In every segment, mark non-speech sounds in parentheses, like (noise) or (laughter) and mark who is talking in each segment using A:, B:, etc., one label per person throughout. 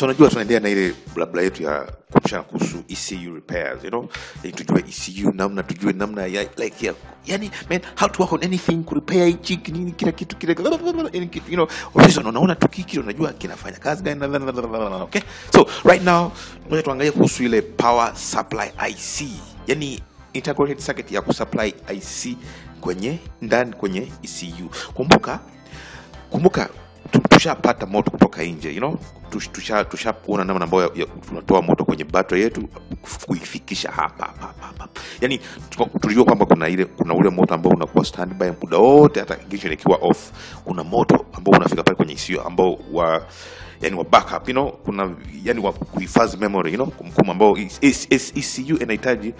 A: so unajua tunaendelea na ile blabla yetu ya kuchana kuhusu ECU repairs you know? Yani tujue ECU namna tujue namna ya like ya yani man how to work on anything ku repair hichi nini kila kitu kile yani kitu, you know? Reason unaona tu kiki unajua kinafanya kazi gani okay? So right now ngoja tuangalie kuhusu ile power supply IC yani integrated circuit ya kusupply IC kwenye ndani kwenye ECU kumbuka kumbuka tushapata moto kutoka nje you know? Tush- tusha tushaona namna ambayo tunatoa moto kwenye bato yetu kuifikisha hapa hapa hapa yani tulijua kwamba kuna ile kuna ule moto ambao unakuwa standby muda wote hata ignition ikiwa off kuna moto ambao unafika pale kwenye isio ambao wa yani wa backup you know? Kuna yani wa kuhifadhi memory you know? Kumbukumbu ambao ECU inahitaji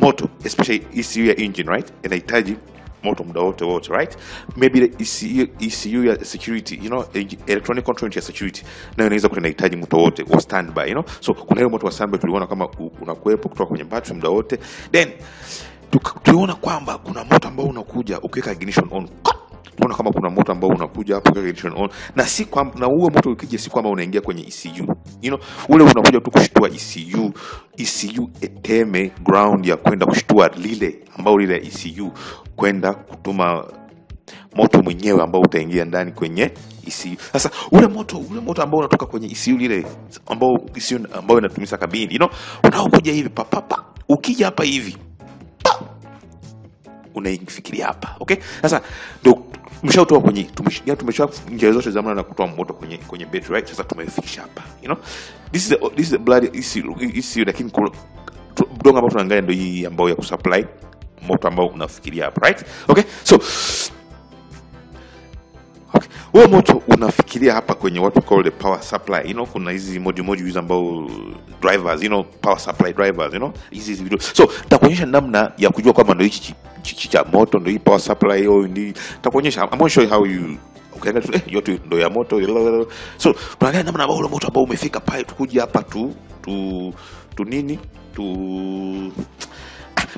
A: moto especially ECU ya engine right? Inahitaji moto muda wote wote right? Maybe the ECU, ECU ya security you know e- electronic control ya security nayo inaweza kuwa inahitaji moto wote wa standby you know? So kuna ile moto wa standby tuliona kama unakuwepo kutoka kwenye battery muda wote. Then tuliona kwamba kuna moto ambao unakuja ukiweka ignition on. Tunaona kama kuna moto ambao unakuja hapo ignition on. Na si kwamba na huo moto ukija si kwamba unaingia kwenye ECU you know ule unakuja tu kushtua ECU ECU eteme ground ya kwenda kushtua lile ambao lile ECU kwenda kutuma moto mwenyewe ambao utaingia ndani kwenye ECU. Sasa ule moto ule moto ambao unatoka kwenye ECU lile ambao ECU ambao inatumisa kabini, you know, unaokuja hivi pa, pa, pa. Ukija hapa hivi pa, unaifikiria hapa okay sasa ndio mshautoa kwenye tumesh- tumeshia tumesha njia zote za maana na kutoa moto kwenye kwenye battery right sasa tumefikisha hapa you know this is the, this is the blood issue issue lakini kuna- dongo ambao tunaangalia ndio hii ambayo ya kusupply moto ambao unafikiria hapa right okay so. Huo moto unafikiria hapa kwenye what we call the power supply. You know, kuna hizi moju moju hizi ambao drivers, you know, power supply drivers, you know, hizi hizi. So, nitakuonyesha namna ya kujua kwamba ndio hichi chi- chi- cha moto ndio hii power supply hiyo ndio. Nitakuonyesha I'm going to show you how you ukiangalia okay, eh, yote ndio ya moto. lalalala. So, tunaangalia namna ambao ule moto ambao umefika pale tukuja hapa tu tu tu nini? Tu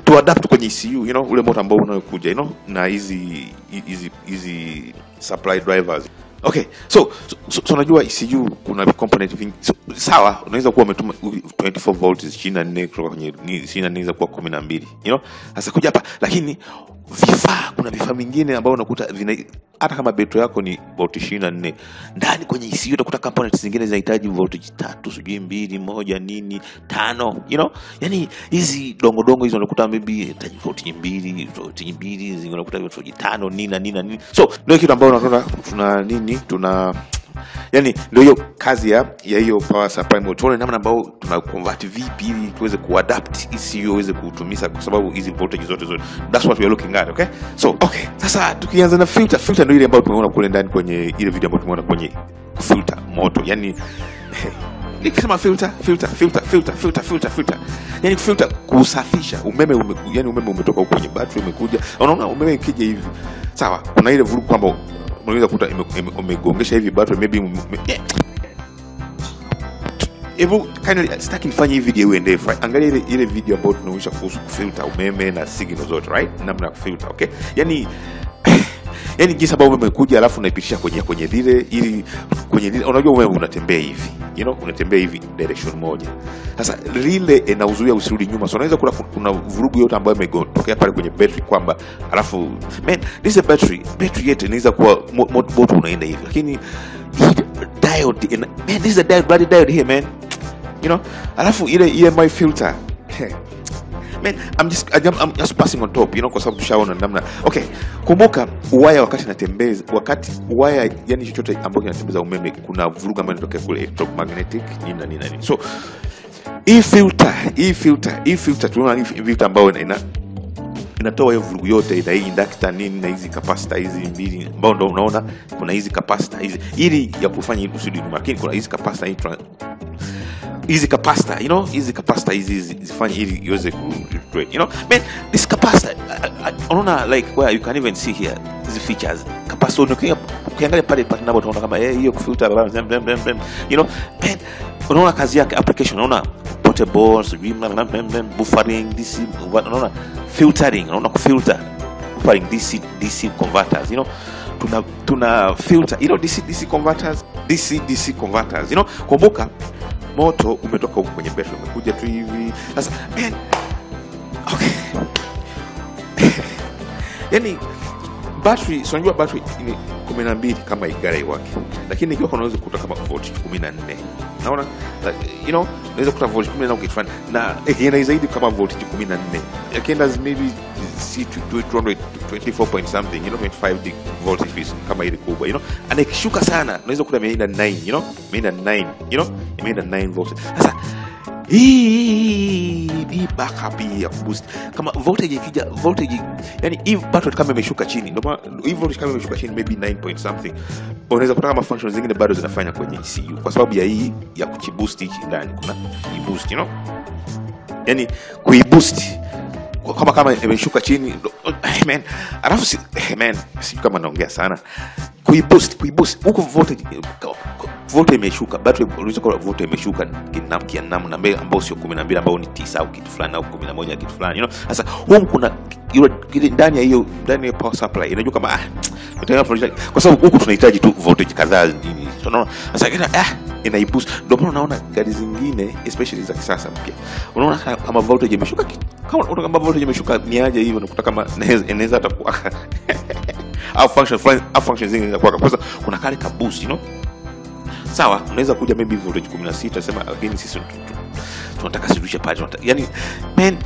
A: to adapt kwenye ECU you know ule moto ambao unayokuja you know na hizi hizi hizi supply drivers. Okay so so, so, so unajua ECU kuna component vingi. So, sawa unaweza kuwa umetuma 24 volts 24 kutoka kwenye ni- 24 inaweza kuwa 12 you know sasa kuja hapa. Lakini vifaa kuna vifaa vingine ambavyo unakuta vina hata kama beto yako ni volt 24 ndani kwenye ECU utakuta components zingine zinahitaji voltage tatu sijui mbili moja nini tano you know? Yani hizi dongo dongo hizo unakuta maybe voltage mbili voltage mbili zingine unakuta voltage tano nini na nini na nini. So ndio kitu ambayo unakuta tuna nini tuna yani ndio hiyo kazi ya ya hiyo power supply mode. Tuone namna ambayo tuna convert vipi ili tuweze kuadapt ECU iweze kutumisa kwa sababu hizi voltage zote zote. That's what we are looking at okay? So okay. Sasa tukianza na filter. Filter ndio ile ambayo tumeona kule ndani kwenye ile video ambayo tumeona kwenye filter moto. Yani (laughs) nikisema filter filter filter filter filter filter filter. Yani filter kusafisha. Umeme ume, yani umeme umetoka kwenye battery umekuja. Unaona umeme ikija hivi. Sawa kuna ile vurugu kwamba unaweza kuta umegongesha hivi battery maybe ume- eh. hebu kindly sitaki nifanye hii video iwe ndefu right? angalia ile, ile video ambayo tunaonyesha kuhusu kufilter umeme na signal zote right namna ya kufilter okay yani yani jinsi ambavyo umekuja alafu unaipitisha kwenye kwenye lile ili kwenye lile unajua umeme unatembea hivi you know unatembea hivi direction moja. Sasa lile inauzuia usirudi nyuma. So unaweza kuna, kuna vurugu yote ambayo imetokea pale kwenye battery kwamba alafu man this is battery battery yetu inaweza kuwa mo- mo- moto unaenda hivi. Lakini diode man this is a diode bloody diode here man. You know? Alafu ile EMI filter man I'm just, I'm, just passing on top you know kwa sababu tushaona namna. Okay kumbuka waya wakati natembeza wakati waya yani chochote ambacho kinatembeza umeme kuna vuruga ambayo inatokea kule electromagnetic nini na nini so hii filter hii filter hii filter tunaona hii filter ambayo ina- ina inatoa hiyo vurugu yote na hii inductor nini na hizi capacitor hizi mbili ambao ndo unaona kuna hizi capacitor hizi. Ili ya kufanya usudi, lakini kuna hizi capacitor hii hizi kapasta you know hizi kapasta hizi zifanye ili iweze ku you know? Man this I- unaona like where you can even see here hizi features. Kapasta ukiangalia pale pale ndipo utaona kama eh hiyo filter blah. you know? Man unaona kazi yake application unaona portable sijui buffering this unaona filtering unaona kufilter buffering DC DC converters you know? Tuna tuna filter you know DC DC converters DC DC converters you know? Kumbuka moto umetoka huko kwenye betri umekuja tu hivi. Sasa man okay. (laughs) Yani battery so unajua battery ni kumi na mbili kama igara wake lakini ikiwa unaweza kukuta kama volt kumi na nne. Naona you know unaweza kukuta volt kumi na nne ukifanya na ikienda zaidi kama volt kumi na nne. Akienda maybe si 224 point something you know 25 dig- voltage piece kama ile kubwa you know. Na ikishuka sana. Unaweza kuta imeenda 9 you know imeenda 9 you know imeenda 9 volts sasa hii ni backup ya kama voltage ikija voltage yani hii battery kama imeshuka chini ndio voltage kama imeshuka chini maybe 9 point something unaweza kuta kama functions zingine bado zinafanya kwenye ECU kwa sababu ya hii ya kuchiboost hichi ndani kuna boost you know. Yani kuiboost kama kama imeshuka chini alafu sijui kama naongea sana kuiboost kuiboost huko voltage voltage imeshuka. Battery unaweza kuwa voltage imeshuka kinam kianamna mbele ambao sio 12 ambao ni 9 au kitu fulani au 11 kitu fulani you know. Sasa huko kuna kile ndani ya hiyo ndani ya power supply inajua kama ah kwa sababu huku tunahitaji tu voltage kadhaa nini unaona. Sasa ina ah inaiboost ndio maana unaona gari zingine especially za kisasa mpya. Unaona kama voltage imeshuka kama unataka kama voltage imeshuka miaje hivi unakuta kama inaweza- hata (laughs) au function fulani au function zingine za kuwaka kwanza kuna kale ka boost you know? Sawa unaweza kuja maybe voltage 16 sema lakini sisi tu- tu- tunataka sirudishe pale yani man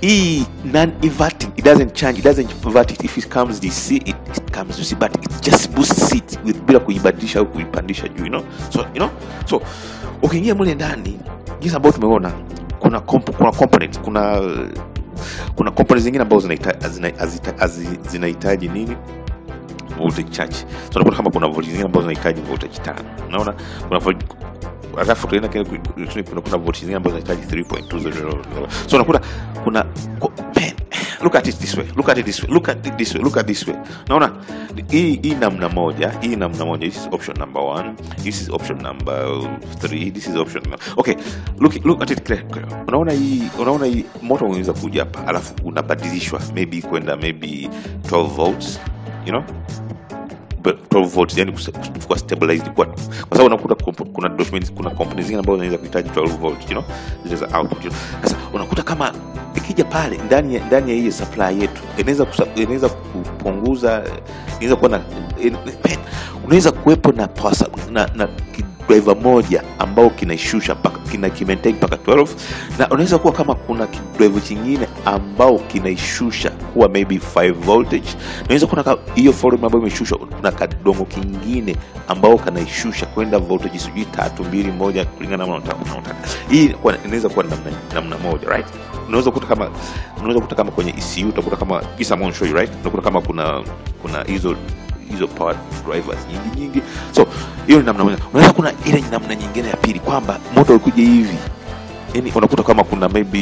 A: hii non inverting it doesn't change it doesn't invert it. If it comes DC it, it comes DC but it just boosts it with bila kuibadilisha au kuipandisha juu you know? So you know? So ukiingia okay, mule ndani jinsi ambayo tumeona kuna comp, kuna component kuna kuna components zingine ambazo zinahitaji zinahitaji nini voltage charge so unakuta kama kuna voltage zingine ambazo zinahitaji voltage tano. Unaona? Kuna voltage alafu kile ku- ku- kuna kuna voltage zingine ambazo zinahitaji 3.2 so unakuta kuna ku- man, (laughs) look at it this way. Look at it this way. Look at it this way. Look at this way. Naona hii hii namna moja hii namna moja this is option number 1 this is option number 3 this is option number okay. Look look at it clear. unaona hii unaona hii moto unaweza kuja hapa alafu unabadilishwa. Maybe kwenda maybe 12 volts you know but 12 volts yani kuwa stabilized kwa kwa sababu unakuta kompo- kuna documents kuna companies zingine ambazo zinaweza kuhitaji 12 volts you know zile output you know. sasa unakuta kama ikija pale ndani ya ndani yetu inaweza kupunguza kuwa na unaweza kuwepo na na, na driver moja ambao kinaishusha kina kimaintain mpaka 12 na unaweza kuwa kama kuna driver chingine ambao kinaishusha kuwa maybe 5 voltage. Unaweza kuwa na hiyo forum ambayo imeshushwa kuna kadongo kingine ambao kanaishusha kwenda voltage sijui tatu mbili moja kulingana na unataka unataka. Hii inaweza kuwa namna, namna moja right? Unaweza kukuta kama unaweza kukuta kama kwenye ECU utakuta kama kisa mon show you right? Unakuta kama kuna kuna hizo hizo power drivers nyingi nyingi. So hiyo ni namna moja. Unaweza kuna ile namna nyingine ya pili kwamba moto ukuje hivi. Yani unakuta kama kuna maybe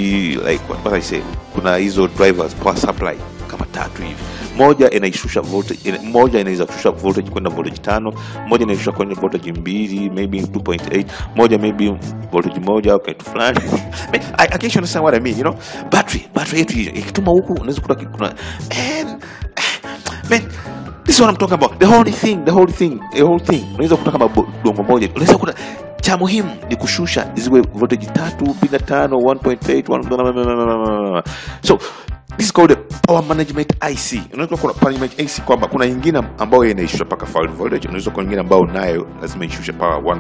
A: like what, I say kuna hizo drivers power supply kama tatu hivi. Moja inaishusha voltage ina, moja inaweza kushusha voltage kwenda voltage tano moja inaishusha kwenda voltage mbili maybe 2.8 moja maybe voltage moja au kitu fulani. (laughs) I, I can't understand what I mean you know? Battery battery yetu ikituma huku unaweza kuta kuna and man this is what I'm talking about. The whole thing the whole thing the whole thing. Unaweza kutaka mabongo moja unaweza kuta cha muhimu ni kushusha ziwe voltage tatu bila tano 1.8 so this is called a power management IC unaweza kuna power management IC kwamba kuna nyingine ambayo inaishusha mpaka 5 voltage. Unaweza kuna nyingine ambayo nayo lazima ishushe power 1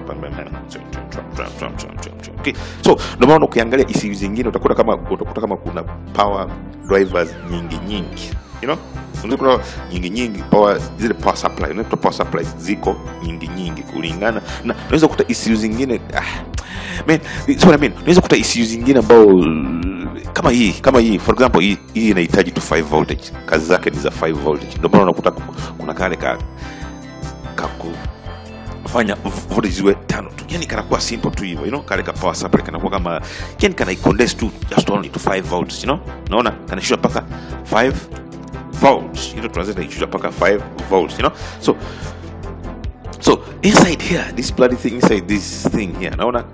A: okay. So ndio maana ukiangalia IC zingine utakuta kama utakuta kama kuna power drivers nyingi nyingi you know? Nyingi nyingi power zile power supply unaweza kuta power supply ziko nyingi nyingi kulingana na unaweza kuta issue zingine ah, man so what I mean. Unaweza kuta issue zingine ambao kama hii kama hii for example hii, hii inahitaji tu 5 voltage. Kazi zake ni za 5 voltage. Ndio maana unakuta kuna kale ka kaku fanya voltage ziwe tano tu. Yani kanakuwa simple tu hivyo you know? Kale ka power supply kanakuwa kama yani kana condense tu just only to 5 volts you know? Unaona? Kanashusha mpaka 5 volts. You know transistor you should mpaka 5 volts you know? So so inside here this bloody thing inside this thing here. Naona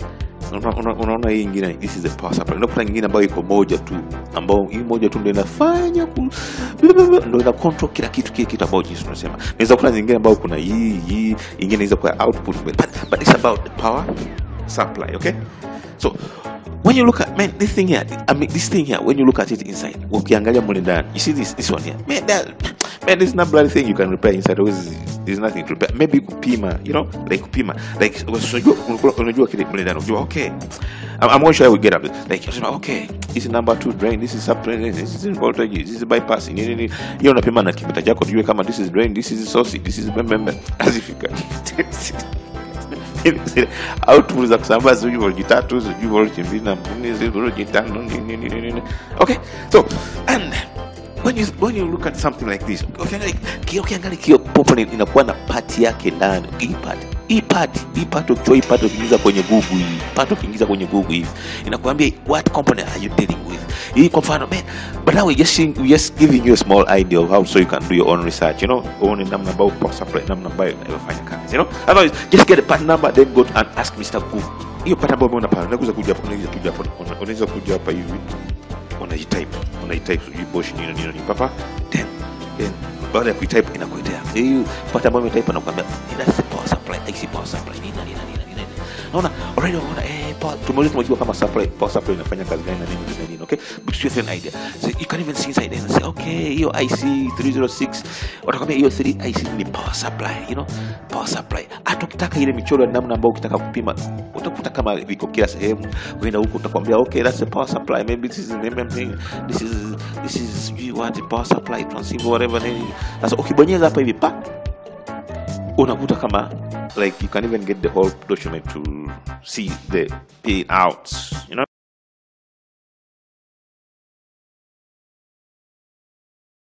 A: Una- una- unaona hii ingine this is the power supply. Unakuta nyingine ambayo iko moja tu ambao hii moja tu ndio inafanya ndio ina control kila kitu kile kitu ambacho jinsi tunasema. Naweza kuna nyingine ambayo kuna hii hii ingine inaweza kuwa output but, but it's about the power supply okay? So when you look at man this thing here i mean this thing here when you look at it inside ukiangalia you see this this one here man that man this is not bloody thing you can repair inside Always, there's nothing to repair. Maybe kupima you know like kupima like ndani unajua okay I'm, I'm going to show you get up. Like okay this is number two drain this is sub drain this is voltage this is bypassing nini nini hiyo unapima na kipita chako tujue kama this is drain this is source this is member as if you can (laughs) (laughs) output za kusambaa sijui volti tatu sijui volti mbili na nne sijui volti tano nini nini nini. Okay so and when you when you look at something like this ukiangalia kio popo inakuwa na pati yake ndani. Hii pati hii pati hii ukiingiza kwenye google hii pati ukiingiza kwenye google hivi inakuambia what component are you dealing with? Hii kwa mfano man but now we just we just giving you a small idea of how so you can do your own research you know uone namna ambayo supply namna ambayo inafanya kazi you know? Otherwise just get a part number then go and ask Mr. Google hiyo pata ambayo umeona pale unaweza kuja hapo unaweza kuja hapo una- unaweza kuja hapa hivi unajitype unajitype sijui bosh nini nini papa then then baada ya kuitype inakuletea. Hiyo pata ambayo umetype kwambia ina power supply exit power supply. Nini nini naona already unaona eh power tumeuliza tumejua kama supply power supply inafanya kazi gani na nini na nini okay? But you have an idea. So you can even see inside and say okay hiyo IC 306 watakwambia hiyo 3 IC ni power supply you know? Power supply. Hata ukitaka ile michoro ya namna ambayo ukitaka kupima utakuta kama viko kila sehemu uenda huko utakwambia okay that's a power supply maybe this is MM this is this is what power supply transceiver whatever nini. Sasa ukibonyeza hapa hivi pa unakuta kama like you can even get the whole document to see the payouts you know